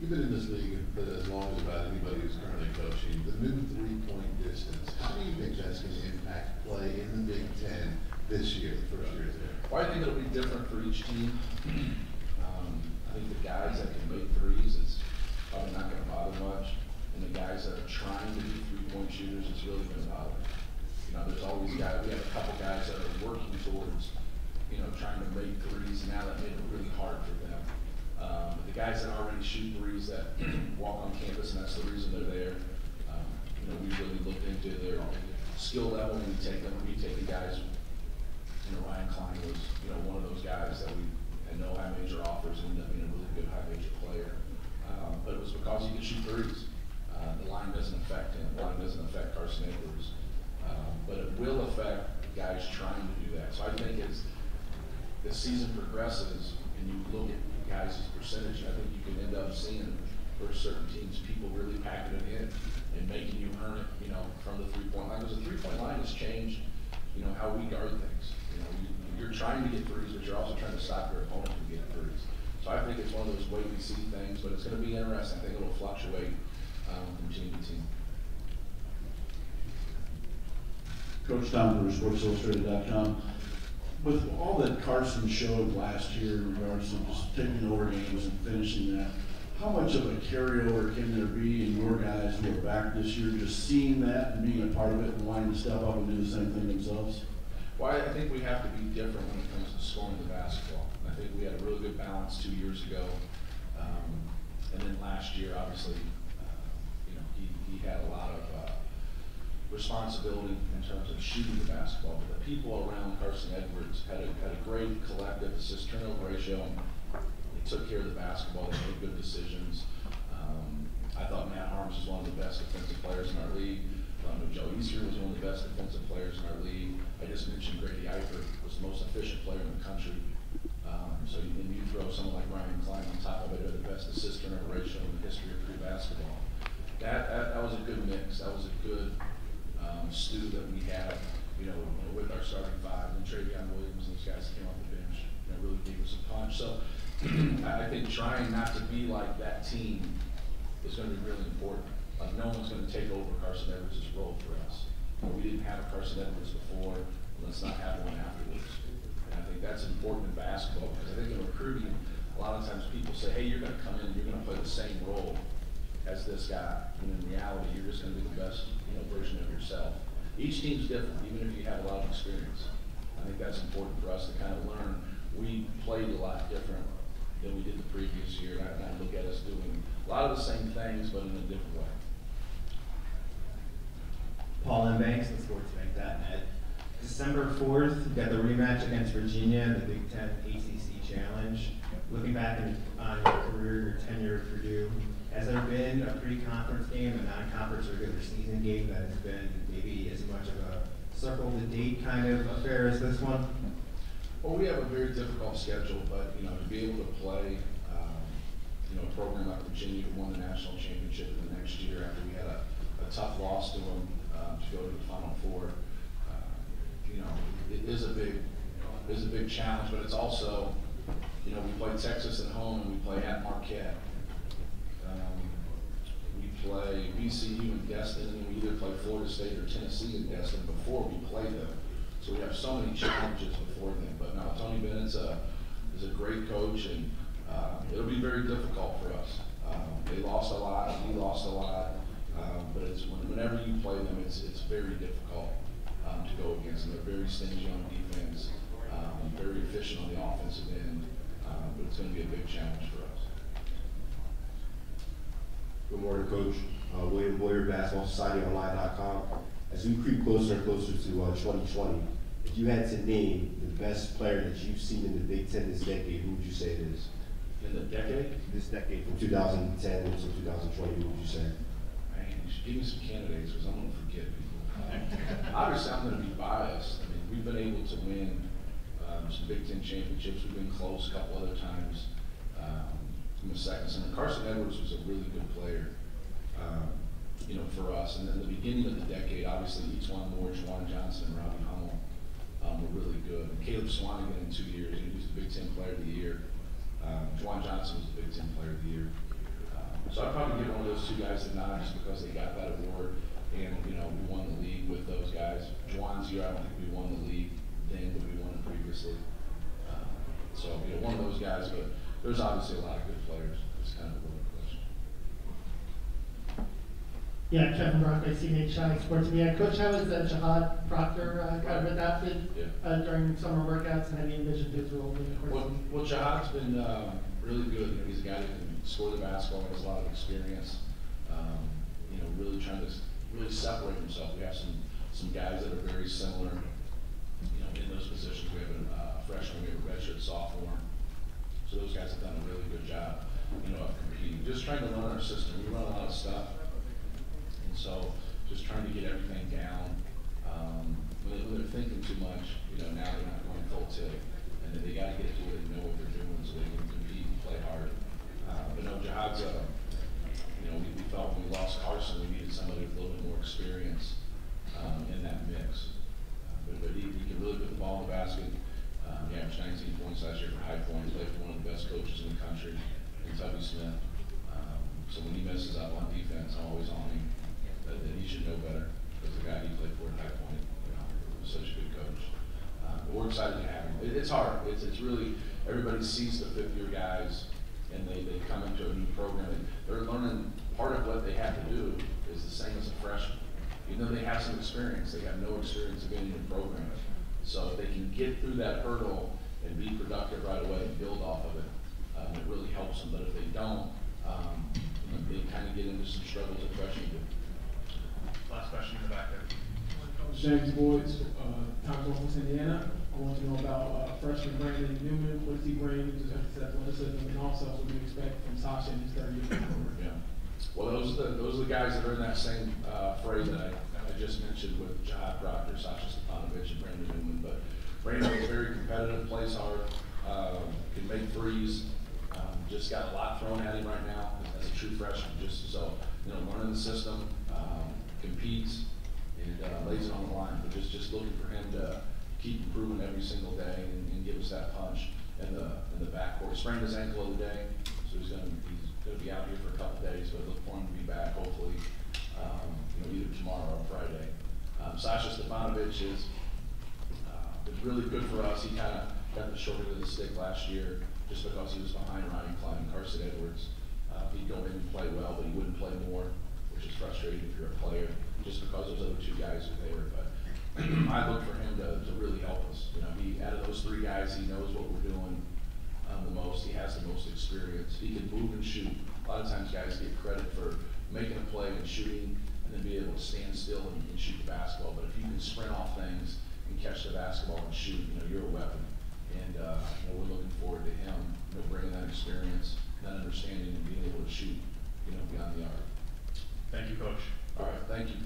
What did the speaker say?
You've been in this league for as long as about anybody who's currently coaching. The new three-point distance, how do you think that's gonna impact play in the Big Ten this year, the first year there? Well, I think it'll be different for each team. Um, I think the guys that can make threes, it's probably not gonna bother much. And the guys that are trying to be three-point shooters, it's really gonna bother. You know, there's always guys, we have a couple guys that are working towards, you know, trying to make threes, now that made it really hard for them. Um, the guys that already shoot threes that walk on campus, and that's the reason they're there. Um, you know, we really looked into their skill level, and we take them, we take the guys you know, Ryan Cline was, you know, one of those guys that we had no high major offers ended up being a really good high major player. Um, but it was because he could shoot threes. Uh, the line doesn't affect him, the line doesn't affect Carsen Edwards. Um, but it will affect guys trying to do that. So I think as the season progresses and you look at guys' percentage, I think you can end up seeing for certain teams, people really packing it in and making you earn it, you know, from the three-point line. Because the three-point line has changed, you know, how we guard things. You know, you, you're trying to get threes, but you're also trying to stop your opponent from getting threes. So I think it's one of those way we see things, but it's gonna be interesting. I think it'll fluctuate, um, from team to team. Coach Tom Brewer, SportsIllustrated.com. With all that Carsen showed last year in regards to just taking over games and finishing that, how much of a carryover can there be in your guys who are back this year, just seeing that and being a part of it and wanting to step up and do the same thing themselves? Well, I think we have to be different when it comes to scoring the basketball. I think we had a really good balance two years ago. Um, and then last year, obviously, uh, you know, he, he had a lot of, uh, responsibility in terms of shooting the basketball. But the people around Carsen Edwards had a, had a great collective assist turnover ratio. and They took care of the basketball, they made good decisions. Um, I thought Matt Haarms was one of the best defensive players in our league. I Joe Easter was one of the best defensive players in our league. I just mentioned Grady Eifert was the most efficient player in the country. Um, so you- then you throw someone like Ryan Cline on top of it, the best assist turnover ratio in the history of free basketball. That, that, that was a good mix, that was a good, um, stew that we had, you know, with our starting five, and Trevion Williams, and those guys came off the bench, know, really gave us a punch. So I, think trying not to be like that team is gonna be really important. Like, no one's gonna take over Carsen Edwards' role for us. We didn't have a Carsen Edwards before, let's not have one afterwards. And I think that's important in basketball, because I think in recruiting, a lot of times people say, hey, you're gonna come in, you're gonna play the same role as this guy. And in reality, you're just gonna be the best, you know, version of yourself. Each team's different, even if you have a lot of experience. I think that's important for us to kind of learn. We played a lot different than we did the previous year, and I, and I look at us doing a lot of the same things, but in a different way. Paul M. Banks and SportsBank.net. December fourth, you got the rematch against Virginia in the Big Ten ACC Challenge. Looking back on your career, your tenure at Purdue, has there been a pre-conference game, a non-conference regular season game that has been maybe as much of a circle the date kind of affair as this one? Well, we have a very difficult schedule, but, you know, to be able to play, um, you know, a program like Virginia who won the national championship the next year after we had a, a tough loss to them, um, to go to the Final Four, uh, you know, it is a big, is a big challenge, but it's also, you know, we play Texas at home and we play at Marquette. Play VCU in Destin, and we either play Florida State or Tennessee in Destin before we play them. So we have so many challenges before then, but no, Tony Bennett's a, is a great coach, and, uh, it'll be very difficult for us. Um, they lost a lot, we lost a lot, um, but it's, when- whenever you play them, it's, it's very difficult, um, to go against them. They're very stingy on defense, um, very efficient on the offensive end, um, but it's gonna be a big challenge for us. Good morning, Coach. Uh, William Boyer, Basketball Society Online.com. As we creep closer and closer to uh, 2020, if you had to name the best player that you've seen in the Big Ten this decade, who would you say it is? In the decade, This decade, from 2010 until 2020, who would you say? Man, you should give me some candidates, because I'm gonna forget people. Obviously, I'm gonna be biased, I mean, we've been able to win, um, some Big Ten championships, we've been close a couple other times, um, in the second center. Carsen Edwards was a really good player, um, you know, for us, and then the beginning of the decade, obviously, E'Twaun Moore, JaJuan Johnson and Robbie Hummel, um, were really good. And Caleb Swanigan in two years, he was the Big Ten Player of the Year. Um, JaJuan Johnson was the Big Ten Player of the Year. Um, So I'd probably give one of those two guys the nod just because they got that award, and, you know, we won the league with those guys. JaJuan's year, I don't think we won the league then, but we won it previously. Uh, So, you know, one of those guys, but there's obviously a lot of good players, it's kind of a little question. Yeah, Kevin Brockway, CHI Sports Media. Coach, how was uh, Jahaad Proctor uh, kind of adapted Yeah. uh, during summer workouts, and how do you envision his role in the course? Well, well, Jahaad's been, um, really good, you know, he's a guy that can score the basketball, has a lot of experience. Um, you know, really trying to really separate himself, we have some, some guys that are very similar, you know, in those positions, we have a uh, freshman, we have a redshirt sophomore. So those guys have done a really good job, you know, of competing, just trying to learn our system, we run a lot of stuff. And so, just trying to get everything down, um, they're thinking too much, you know, now they're not going full tilt. And then they gotta get to it and know what they're doing, so they can compete and play hard. Uh, but no, Jahaad's a, you know, we, we felt when we lost Carsen, we needed somebody with a little bit more experience, um, in that mix. Uh, But, but he, he can really put the ball in the basket, he averaged nineteen points last year for High Point, he played for one of the best coaches in the country, in Tubby Smith. Um, so when he messes up on defense, I'm always on him, that, that he should know better, because the guy he played for at High Point, you know, was such a good coach. Uh, but we're excited to have him. It, it's hard, it's, it's really, everybody sees the fifth-year guys, and they, they come into a new program, and they're learning, part of what they have to do is the same as a freshman. Even though they have some experience, they have no experience of the program. So if they can get through that hurdle and be productive right away and build off of it, um, it really helps them. But if they don't, um, you know, they kind of get into some struggles at freshman year. Last question in the back there. James Boyd, uh, Times Norfolk, Indiana. I want to know about uh, freshman Brandon Newman, what does he bring to the athleticism, and also what do you expect from Sasha in his third year? Yeah. Well, those are the, those are the guys that are in that same, uh, phrase that I, I just mentioned with Jahaad Proctor, Sasha Stefanovic, and Brandon Newman, but Brandon is very competitive, plays hard, um, can make threes, um, just got a lot thrown at him right now as a true freshman, just so, you know, learning the system, um, competes, and, uh, lays it on the line, but just, just looking for him to keep improving every single day and, and give us that punch in the, in the backcourt. Sprained his ankle the other day, so he's he's gonna be out here for a couple days, but look for him to be back hopefully, um, you know, either tomorrow Friday. Um, Sasha Stefanovic is, uh, been really good for us. He kind of got the short end of the stick last year just because he was behind Ryan Cline and Carsen Edwards. Uh, he'd go in and play well, but he wouldn't play more, which is frustrating if you're a player, just because those other two guys are there. But I look for him to, to really help us. You know, he, out of those three guys, he knows what we're doing um, the most. He has the most experience. He can move and shoot. A lot of times guys get credit for making a play and shooting and then be able to stand still and, and shoot the basketball. But if you can sprint off things and catch the basketball and shoot, you know, you're a weapon. And, uh, you know, we're looking forward to him, you know, bringing that experience, that understanding and being able to shoot, you know, beyond the arc. Thank you, Coach. All right, thank you.